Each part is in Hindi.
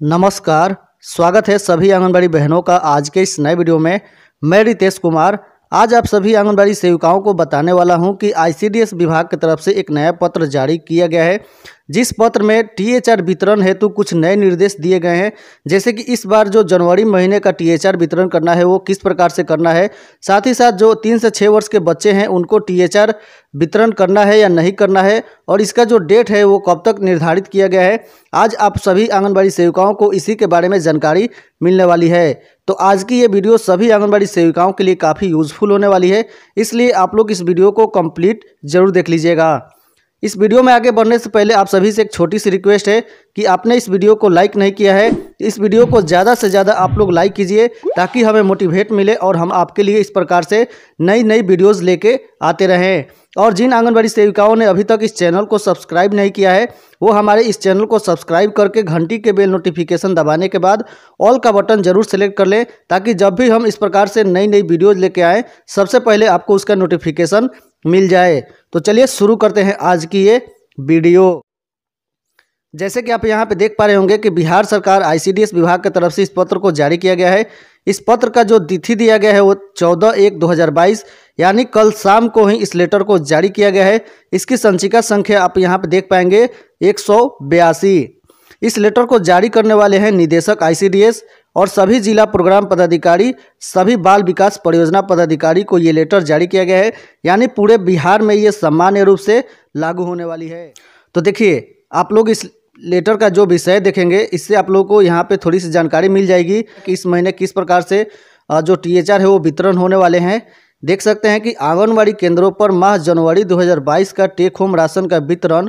नमस्कार, स्वागत है सभी आंगनबाड़ी बहनों का आज के इस नए वीडियो में। मैं रितेश कुमार, आज आप सभी आंगनबाड़ी सेविकाओं को बताने वाला हूँ कि आईसीडीएस विभाग की तरफ़ से एक नया पत्र जारी किया गया है जिस पत्र में टीएचआर वितरण हेतु कुछ नए निर्देश दिए गए हैं, जैसे कि इस बार जो जनवरी महीने का टीएचआर वितरण करना है, वो किस प्रकार से करना है, साथ ही साथ जो तीन से छः वर्ष के बच्चे हैं, उनको टीएचआर वितरण करना है या नहीं करना है, और इसका जो डेट है, वो कब तक निर्धारित किया गया है, आज आप सभी आंगनबाड़ी सेविकाओं को इसी के बारे में जानकारी मिलने वाली है। तो आज की ये वीडियो सभी आंगनबाड़ी सेविकाओं के लिए काफ़ी यूज़फुल होने वाली है, इसलिए आप लोग इस वीडियो को कंप्लीट ज़रूर देख लीजिएगा। इस वीडियो में आगे बढ़ने से पहले आप सभी से एक छोटी सी रिक्वेस्ट है कि आपने इस वीडियो को लाइक नहीं किया है इस वीडियो को ज़्यादा से ज़्यादा आप लोग लाइक कीजिए ताकि हमें मोटिवेट मिले और हम आपके लिए इस प्रकार से नई नई वीडियोज़ लेके आते रहें। और जिन आंगनबाड़ी सेविकाओं ने अभी तक इस चैनल को सब्सक्राइब नहीं किया है, वो हमारे इस चैनल को सब्सक्राइब करके घंटी के बेल नोटिफिकेशन दबाने के बाद ऑल का बटन ज़रूर सेलेक्ट कर लें, ताकि जब भी हम इस प्रकार से नई नई वीडियोज़ लेके आएँ, सबसे पहले आपको उसका नोटिफिकेशन मिल जाए। तो चलिए शुरू करते हैं आज की ये वीडियो। जैसे कि आप यहाँ पे देख पा रहे होंगे कि बिहार सरकार आईसीडीएस विभाग की तरफ़ से इस पत्र को जारी किया गया है। इस पत्र का जो तिथि दिया गया है वो चौदह एक 2022 यानी कल शाम को ही इस लेटर को जारी किया गया है। इसकी संचिका संख्या आप यहाँ पे देख पाएँगे, एक सौ बयासी। इस लेटर को जारी करने वाले हैं निदेशक आईसीडीएस और सभी जिला प्रोग्राम पदाधिकारी, सभी बाल विकास परियोजना पदाधिकारी को ये लेटर जारी किया गया है। यानी पूरे बिहार में ये सामान्य रूप से लागू होने वाली है। तो देखिए, आप लोग इस लेटर का जो विषय देखेंगे, इससे आप लोगों को यहाँ पे थोड़ी सी जानकारी मिल जाएगी कि इस महीने किस प्रकार से जो टीएचआर है वो वितरण होने वाले हैं। देख सकते हैं कि आंगनबाड़ी केंद्रों पर माह जनवरी 2022 का टेक होम राशन का वितरण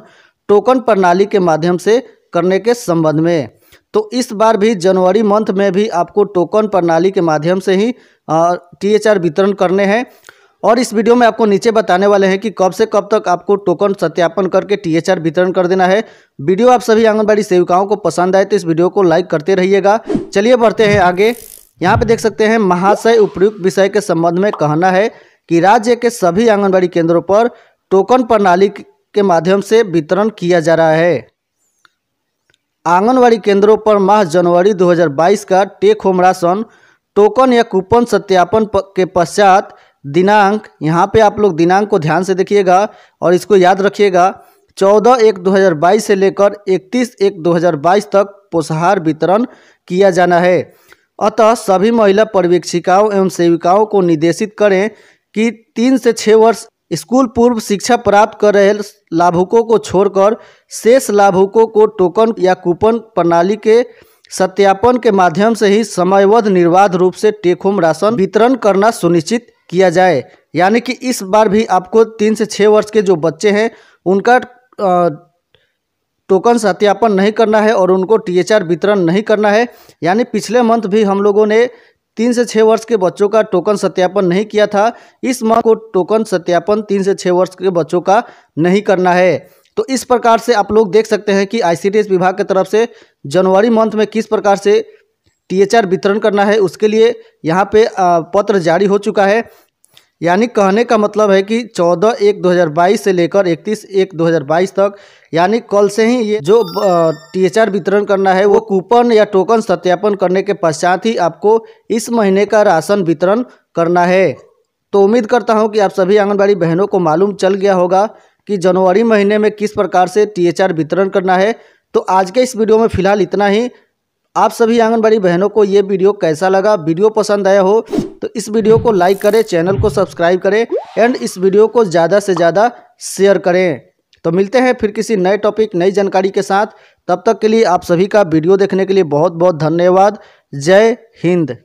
टोकन प्रणाली के माध्यम से करने के संबंध में। तो इस बार भी जनवरी मंथ में भी आपको टोकन प्रणाली के माध्यम से ही टीएचआर वितरण करने हैं। और इस वीडियो में आपको नीचे बताने वाले हैं कि कब से कब तक आपको टोकन सत्यापन करके टीएचआर वितरण कर देना है। वीडियो आप सभी आंगनबाड़ी सेविकाओं को पसंद आए तो इस वीडियो को लाइक करते रहिएगा। चलिए बढ़ते हैं आगे। यहाँ पे देख सकते हैं महाशय उपयुक्त विषय के संबंध में कहना है कि राज्य के सभी आंगनबाड़ी केंद्रों पर टोकन प्रणाली के माध्यम से वितरण किया जा रहा है। आंगनबाड़ी केंद्रों पर माह जनवरी 2022 का टेक होम राशन, टोकन या कूपन सत्यापन के पश्चात दिनांक, यहाँ पे आप लोग दिनांक को ध्यान से देखिएगा और इसको याद रखिएगा, चौदह एक 2022 से लेकर इकतीस एक 2022 तक पोषाहार वितरण किया जाना है। अतः सभी महिला पर्यवेक्षिकाओं एवं सेविकाओं को निर्देशित करें कि तीन से छः वर्ष स्कूल पूर्व शिक्षा प्राप्त कर रहे लाभुकों को छोड़कर शेष लाभुकों को टोकन या कूपन प्रणाली के सत्यापन के माध्यम से ही समयबद्ध निर्बाध रूप से टेक होम राशन वितरण करना सुनिश्चित किया जाए। यानी कि इस बार भी आपको तीन से छः वर्ष के जो बच्चे हैं, उनका टोकन सत्यापन नहीं करना है और उनको टीएचआर वितरण नहीं करना है। यानी पिछले मंथ भी हम लोगों ने तीन से छः वर्ष के बच्चों का टोकन सत्यापन नहीं किया था। इस माह को टोकन सत्यापन तीन से छः वर्ष के बच्चों का नहीं करना है। तो इस प्रकार से आप लोग देख सकते हैं कि आईसीडीएस विभाग की तरफ़ से जनवरी मंथ में किस प्रकार से टीएचआर वितरण करना है, उसके लिए यहाँ पे पत्र जारी हो चुका है। यानी कहने का मतलब है कि 14 एक 2022 से लेकर 31 एक 2022 तक, यानी कल से ही ये जो टीएचआर वितरण करना है, वो कूपन या टोकन सत्यापन करने के पश्चात ही आपको इस महीने का राशन वितरण करना है। तो उम्मीद करता हूँ कि आप सभी आंगनबाड़ी बहनों को मालूम चल गया होगा कि जनवरी महीने में किस प्रकार से टीएचआर वितरण करना है। तो आज के इस वीडियो में फ़िलहाल इतना ही। आप सभी आंगनबाड़ी बहनों को ये वीडियो कैसा लगा? वीडियो पसंद आया हो तो इस वीडियो को लाइक करें, चैनल को सब्सक्राइब करें एंड इस वीडियो को ज़्यादा से ज़्यादा शेयर करें। तो मिलते हैं फिर किसी नए टॉपिक नई जानकारी के साथ। तब तक के लिए आप सभी का वीडियो देखने के लिए बहुत बहुत धन्यवाद। जय हिंद।